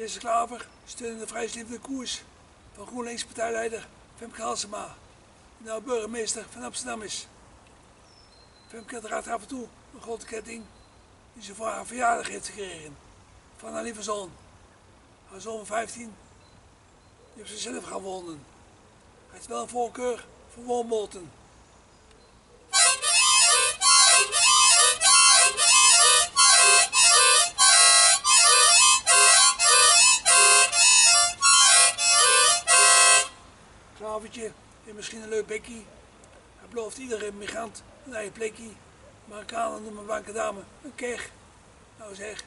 Jezus Klaver steunde de vrijheidslievende koers van GroenLinks partijleider Femke Halsema, die nou burgemeester van Amsterdam is. Femke draagt af en toe een grote ketting die ze voor haar verjaardag heeft gekregen van haar lieve zoon. Haar zoon van 15, die heeft ze zelf gewonnen. Hij heeft wel een voorkeur voor woonboten. Klavertje heeft misschien een leuk bekkie. Hij belooft iedere migrant een eigen plekje. Marokkanen noemen blanke dame een keg. Nou zeg.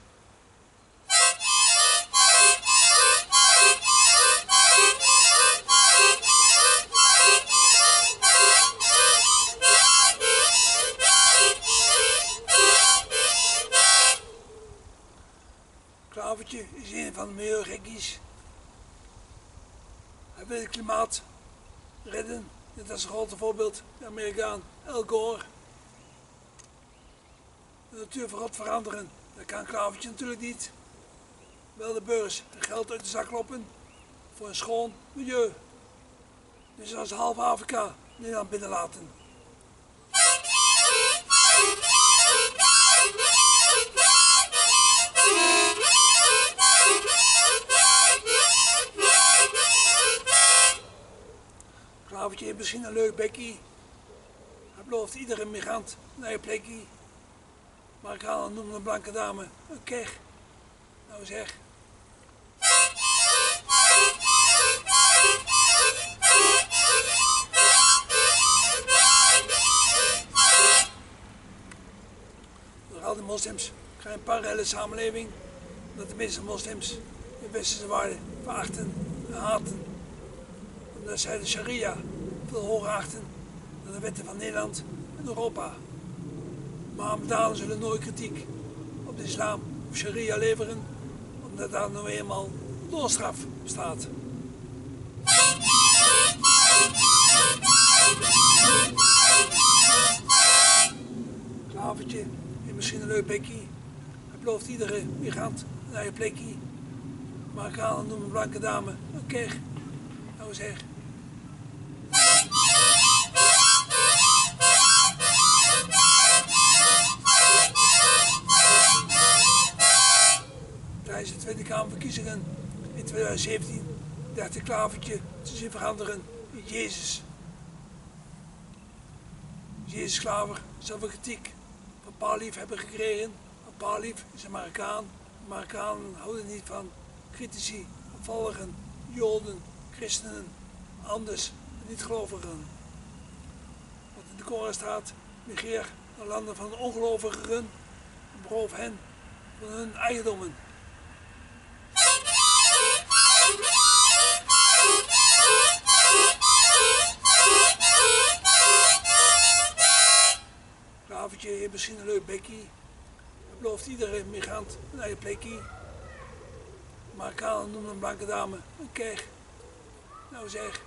Klavertje is een van de milieugekkies. Hij wil het klimaat redden. Dit is een grote voorbeeld, de Amerikaan Al Gore. De natuur veranderen, dat kan Klavertje natuurlijk niet. Wel de beurs er geld uit de zak kloppen voor een schoon milieu. Dus als half Afrika Nederland binnenlaten. Klavertje heeft misschien een leuk bekkie. Hij belooft iedere migrant een eigen plekje. Maar ik haal noemen een blanke dame een keg. Nou zeg. Door al die moslims krijgen een parallele samenleving. Dat de meeste moslims de westerse waarden verachten en haten. Omdat zij de sharia veel hoger achten dan de wetten van Nederland en Europa. Mohammedanen zullen nooit kritiek op de islam of sharia leveren, omdat daar nou eenmaal doorstraf staat. Klavertje heeft misschien een leuk bekkie. Hij belooft iedere migrant een eigen plekje. Maar ik noemen een blanke dame een keg. Nou zeg. In 2017 dacht de klavertje te zien veranderen in Jezus. Jezus Klaver zou veel kritiek van hebben gekregen. Want Paarlief is een Marokkaan. Marokkanen houden niet van critici, opvalligen, joden, christenen, anders niet-gelovigen. Wat in de Koran staat, begeer naar landen van de ongelovigen en beroof hen van hun eigendommen. Misschien een leuk bekkie. Hij belooft iedere migrant een eigen plekje. Marokkanen noemen een blanke dame een keg. Nou zeg.